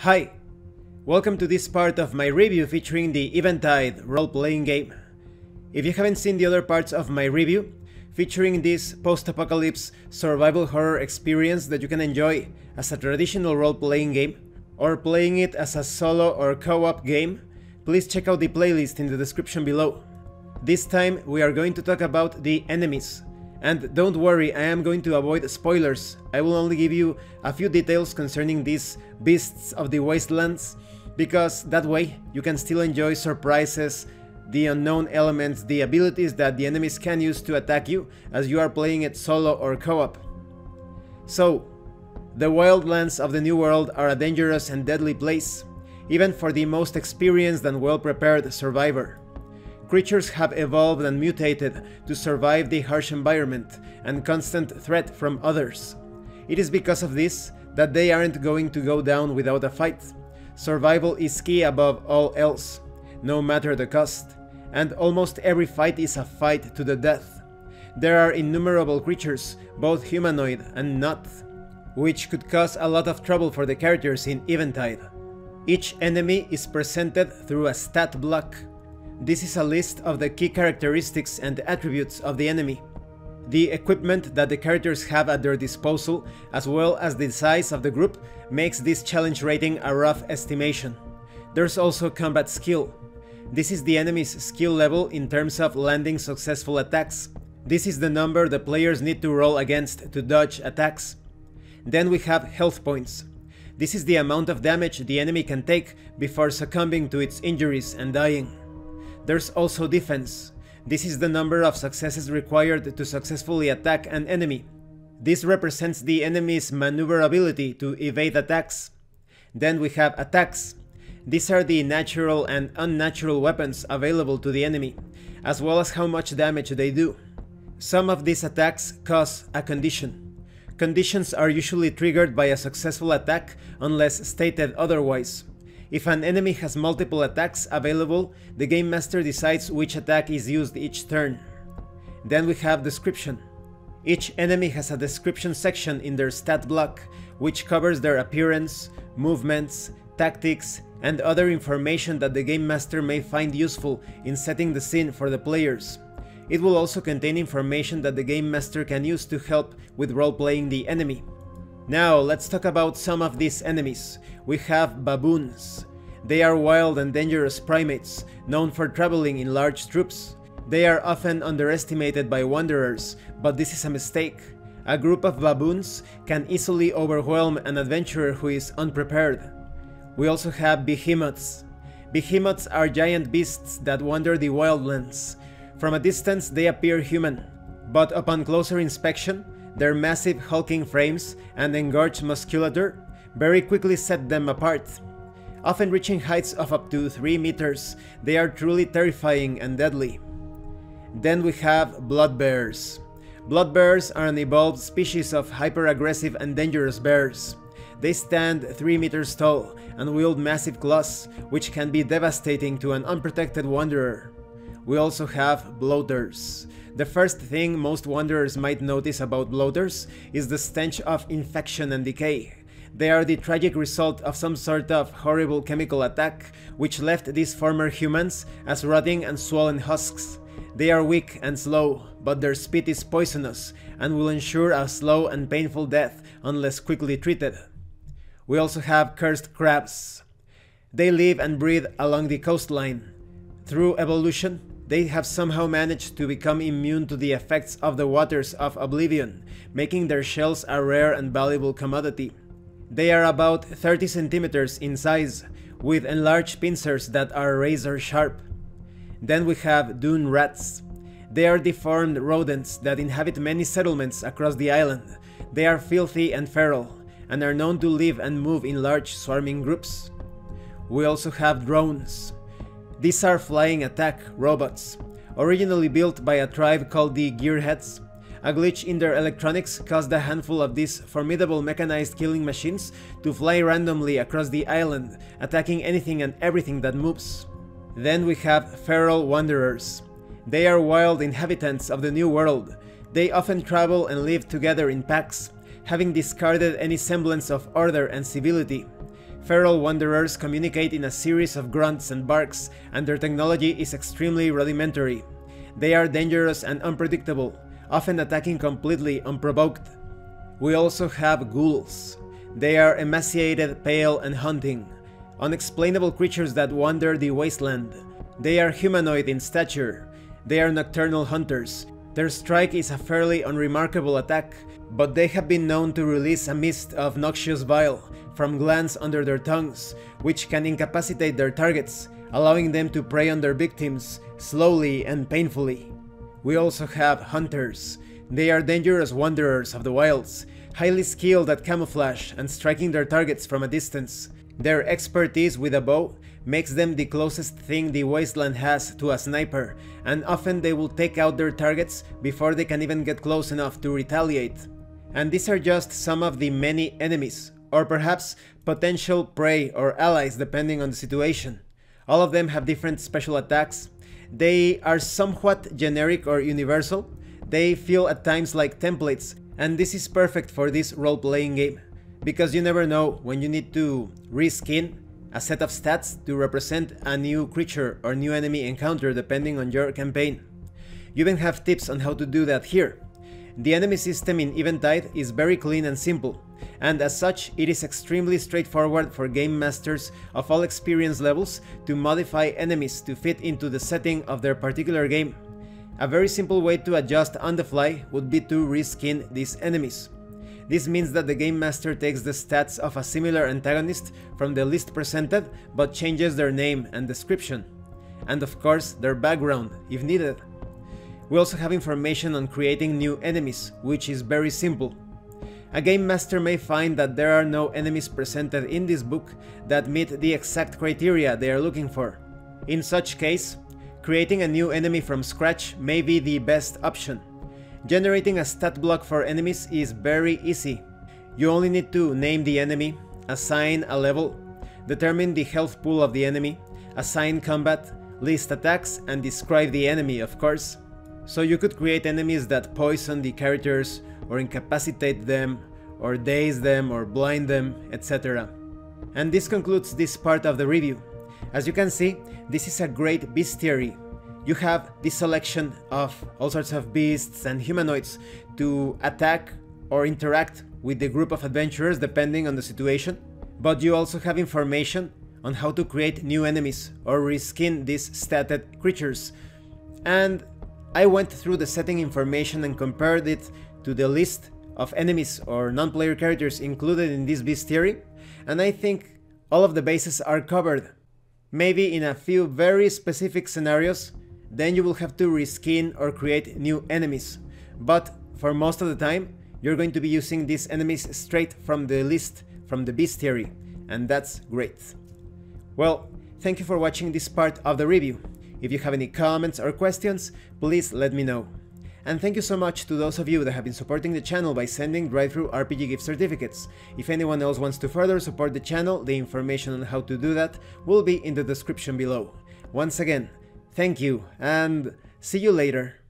Hi! Welcome to this part of my review featuring the Eventide role-playing game. If you haven't seen the other parts of my review, featuring this post-apocalypse survival horror experience that you can enjoy as a traditional role-playing game, or playing it as a solo or co-op game, please check out the playlist in the description below. This time we are going to talk about the enemies, and don't worry, I am going to avoid spoilers. I will only give you a few details concerning these beasts of the wastelands, because that way you can still enjoy surprises, the unknown elements, the abilities that the enemies can use to attack you as you are playing it solo or co-op. So, the wildlands of the New World are a dangerous and deadly place, even for the most experienced and well-prepared survivor. Creatures have evolved and mutated to survive the harsh environment and constant threat from others. It is because of this that they aren't going to go down without a fight. Survival is key above all else, no matter the cost, and almost every fight is a fight to the death. There are innumerable creatures, both humanoid and not, which could cause a lot of trouble for the characters in Eventide. Each enemy is presented through a stat block, this is a list of the key characteristics and attributes of the enemy. The equipment that the characters have at their disposal, as well as the size of the group, makes this challenge rating a rough estimation. There's also combat skill. This is the enemy's skill level in terms of landing successful attacks. This is the number the players need to roll against to dodge attacks. Then we have health points. This is the amount of damage the enemy can take before succumbing to its injuries and dying. There's also defense. This is the number of successes required to successfully attack an enemy. This represents the enemy's maneuverability to evade attacks. Then we have attacks. These are the natural and unnatural weapons available to the enemy, as well as how much damage they do. Some of these attacks cause a condition. Conditions are usually triggered by a successful attack unless stated otherwise. If an enemy has multiple attacks available, the Game Master decides which attack is used each turn. Then we have description. Each enemy has a description section in their stat block, which covers their appearance, movements, tactics, and other information that the Game Master may find useful in setting the scene for the players. It will also contain information that the Game Master can use to help with role-playing the enemy. Now, let's talk about some of these enemies. We have baboons. They are wild and dangerous primates, known for traveling in large troops. They are often underestimated by wanderers, but this is a mistake. A group of baboons can easily overwhelm an adventurer who is unprepared. We also have behemoths. Behemoths are giant beasts that wander the wildlands. From a distance they appear human, but upon closer inspection, their massive hulking frames and engorged musculature very quickly set them apart. Often reaching heights of up to 3 meters, they are truly terrifying and deadly. Then we have blood bears. Blood bears are an evolved species of hyper-aggressive and dangerous bears. They stand 3 meters tall and wield massive claws, which can be devastating to an unprotected wanderer. We also have bloaters. The first thing most wanderers might notice about bloaters is the stench of infection and decay. They are the tragic result of some sort of horrible chemical attack, which left these former humans as rotting and swollen husks. They are weak and slow, but their spit is poisonous and will ensure a slow and painful death unless quickly treated. We also have cursed crabs. They live and breathe along the coastline. Through evolution, they have somehow managed to become immune to the effects of the waters of oblivion, making their shells a rare and valuable commodity. They are about 30 centimeters in size, with enlarged pincers that are razor sharp. Then we have dune rats. They are deformed rodents that inhabit many settlements across the island. They are filthy and feral, and are known to live and move in large swarming groups. We also have drones. These are flying attack robots, originally built by a tribe called the Gearheads. A glitch in their electronics caused a handful of these formidable mechanized killing machines to fly randomly across the island, attacking anything and everything that moves. Then we have feral wanderers. They are wild inhabitants of the New World. They often travel and live together in packs, having discarded any semblance of order and civility. Feral wanderers communicate in a series of grunts and barks, and their technology is extremely rudimentary. They are dangerous and unpredictable, often attacking completely unprovoked. We also have ghouls. They are emaciated, pale, and hunting. Unexplainable creatures that wander the wasteland. They are humanoid in stature. They are nocturnal hunters. Their strike is a fairly unremarkable attack, but they have been known to release a mist of noxious bile from glands under their tongues, which can incapacitate their targets, allowing them to prey on their victims slowly and painfully. We also have hunters. They are dangerous wanderers of the wilds, highly skilled at camouflage and striking their targets from a distance. Their expertise with a bow makes them the closest thing the wasteland has to a sniper, and often they will take out their targets before they can even get close enough to retaliate. And these are just some of the many enemies, or perhaps potential prey or allies depending on the situation. All of them have different special attacks. They are somewhat generic or universal. They feel at times like templates, and this is perfect for this role-playing game because you never know when you need to reskin a set of stats to represent a new creature or new enemy encounter depending on your campaign. You even have tips on how to do that here. The enemy system in Eventide is very clean and simple, and as such it is extremely straightforward for game masters of all experience levels to modify enemies to fit into the setting of their particular game. A very simple way to adjust on the fly would be to reskin these enemies. This means that the Game Master takes the stats of a similar antagonist from the list presented, but changes their name and description. And of course, their background, if needed. We also have information on creating new enemies, which is very simple. A Game Master may find that there are no enemies presented in this book that meet the exact criteria they are looking for. In such case, creating a new enemy from scratch may be the best option. Generating a stat block for enemies is very easy. You only need to name the enemy, assign a level, determine the health pool of the enemy, assign combat, list attacks, and describe the enemy, of course. So you could create enemies that poison the characters, or incapacitate them, or daze them, or blind them, etc. And this concludes this part of the review. As you can see, this is a great bestiary you have this selection of all sorts of beasts and humanoids to attack or interact with the group of adventurers depending on the situation, but you also have information on how to create new enemies or reskin these stated creatures. And I went through the setting information and compared it to the list of enemies or non-player characters included in this bestiary, and I think all of the bases are covered. Maybe in a few very specific scenarios, then you will have to reskin or create new enemies. But for most of the time, you're going to be using these enemies straight from the list, from the bestiary, and that's great. Well, thank you for watching this part of the review. If you have any comments or questions, please let me know. And thank you so much to those of you that have been supporting the channel by sending DriveThruRPG gift certificates. If anyone else wants to further support the channel, the information on how to do that will be in the description below. Once again, Thank you, and see you later.